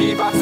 Fieber